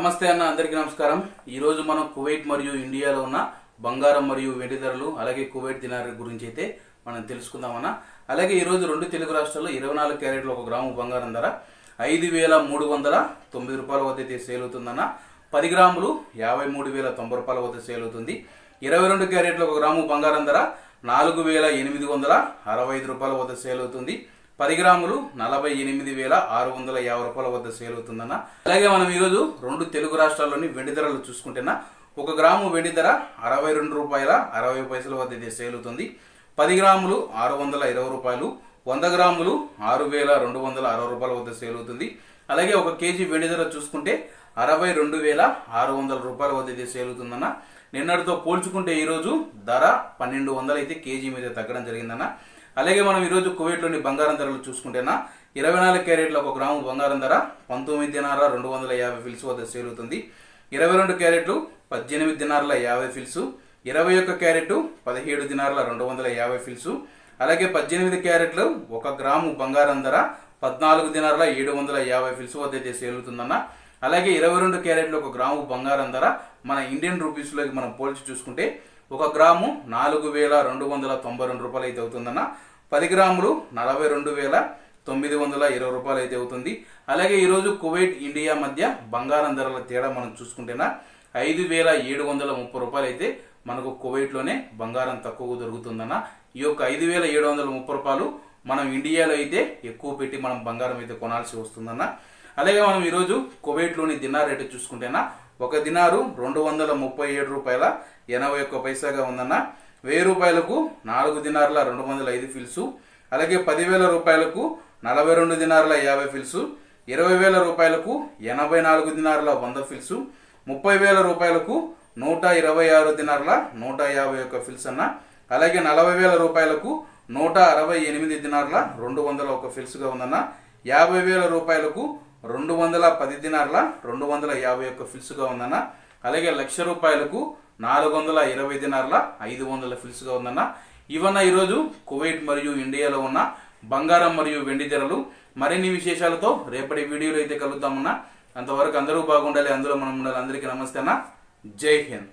నమస్తే అన్న అందరికీ నమస్కారం. ఈరోజు మనం కువైట్ మరియు ఇండియాలో ఉన్న బంగారం మరియు వెండి ధరలు అలాగే కువైట్ దినార్ గురించి అయితే మనం తెలుసుకుందామన్న. అలాగే ఈరోజు రెండు తెలుగు రాష్ట్రాల్లో ఇరవై నాలుగు క్యారెట్లు ఒక గ్రాము బంగారం ధర ఐదు వేల మూడు వందల తొమ్మిది రూపాయల వద్ద అయితే సేల్ అవుతుందన్న. పది గ్రాములు యాభై మూడు వేల తొంభై రూపాయల వద్ద సేల్ అవుతుంది. ఇరవై రెండు క్యారెట్లు ఒక గ్రాము బంగారం ధర నాలుగు వేల ఎనిమిది వందల అరవై ఐదు రూపాయల వద్ద సేల్ అవుతుంది. పది గ్రాములు నలభై ఎనిమిది వేల ఆరు వందల యాభై రూపాయల వద్ద సేల్ అవుతుందన్న. అలాగే మనం ఈరోజు రెండు తెలుగు రాష్ట్రాల్లోని వెండి ధరలు చూసుకుంటేనా ఒక గ్రాము వెండి ధర అరవై రెండు రూపాయల అరవై పైసల వద్ద ఇది సేల్ అవుతుంది. పది గ్రాములు ఆరు వందల ఇరవై రూపాయలు వంద గ్రాములు ఆరు వేల రెండు వందల అరవై రూపాయల వద్ద సేల్ అవుతుంది. అలాగే ఒక కేజీ వెండి ధర చూసుకుంటే అరవై రెండు వేల ఆరు వందల రూపాయల వద్ద ఇది సేల్ అవుతుందన్న. నిన్నటితో పోల్చుకుంటే ఈరోజు ధర పన్నెండు వందలు అయితే కేజీ మీద తగ్గడం జరిగిందన్న. అలాగే మనం ఈరోజు కువైట్లోని బంగారం ధరలు చూసుకుంటేనా ఇరవై నాలుగు క్యారెట్ల ఒక గ్రాము బంగారం ధర పంతొమ్మిది దినార రెండు వందల యాభై ఫిల్స్ వద్ద సేల్ అవుతుంది. ఇరవై రెండు క్యారెట్లు పద్దెనిమిది దినార్ల యాభై ఫిల్స్ ఇరవై ఒక్క క్యారెట్ పదిహేడు దినార్ల రెండు వందల యాభై ఫిల్స్ అలాగే పద్దెనిమిది క్యారెట్లు ఒక గ్రాము బంగారం ధర పద్నాలుగు దినార్ల ఏడు వందల యాభై ఫిల్స్ వద్ద అయితే సేల్ అలాగే ఇరవై రెండు క్యారెట్లు ఒక గ్రాము బంగారం ధర. మన ఇండియన్ రూపీస్లోకి మనం పోల్చి చూసుకుంటే ఒక గ్రాము నాలుగు వేల రెండు వందల తొంభై రెండు రూపాయలు అయితే అవుతుందన్న. పది గ్రాములు నలభై రెండు వేల తొమ్మిది వందల ఇరవై రూపాయలు అయితే అవుతుంది. అలాగే ఈరోజు కువైట్ ఇండియా మధ్య బంగారం ధరల తేడా మనం చూసుకుంటేనా ఐదు వేల ఏడు వందల ముప్పై రూపాయలు అయితే మనకు కువైట్లోనే బంగారం తక్కువ దొరుకుతుందన్న. ఈ యొక్క ఐదు వేల ఏడు వందల ముప్పై రూపాయలు మనం ఇండియాలో అయితే ఎక్కువ పెట్టి మనం బంగారం అయితే కొనాల్సి వస్తుందన్న. అలాగే మనం ఈరోజు కువైట్లోని దినార్ రేటు చూసుకుంటేనా? ఒక దినారు రెండు వందల ముప్పై ఏడు రూపాయల ఎనభై ఒక్క పైసాగా ఉందన్న. వెయ్యి రూపాయలకు నాలుగు దినార్ల రెండు వందల ఐదు ఫిల్సు. అలాగే పదివేల రూపాయలకు నలభై రెండు దినార్ల యాభై ఫిల్సు. ఇరవై వేల రూపాయలకు ఎనభై నాలుగు దినార్ల వంద ఫిల్సు. ముప్పై వేల రూపాయలకు నూట ఇరవై ఆరు దినార్ల నూట యాభై ఒక్క ఫిల్స్ అన్న అలాగే నలభై వేల రూపాయలకు నూట అరవై ఎనిమిది దినార్ల రెండు వందల ఒక ఫిల్స్గా ఉందన్న. యాభై వేల రూపాయలకు రెండు వందల పది దినార్ల రెండు వందల యాభై ఒక్క ఫిల్స్గా ఉందన్న. అలాగే లక్ష రూపాయలకు నాలుగు వందల ఇరవై దినార్ల ఐదు వందల ఫిల్స్గా ఉందన్న. ఇవన్న ఈరోజు కువైట్ మరియు ఇండియాలో ఉన్న బంగారం మరియు వెండి ధరలు మరిన్ని విశేషాలతో రేపటి వీడియోలో అయితే కలుద్దామన్నా. అంతవరకు అందరూ బాగుండాలి అందులో మనం ఉండాలి. అందరికీ నమస్తే అన్న. జై హింద్.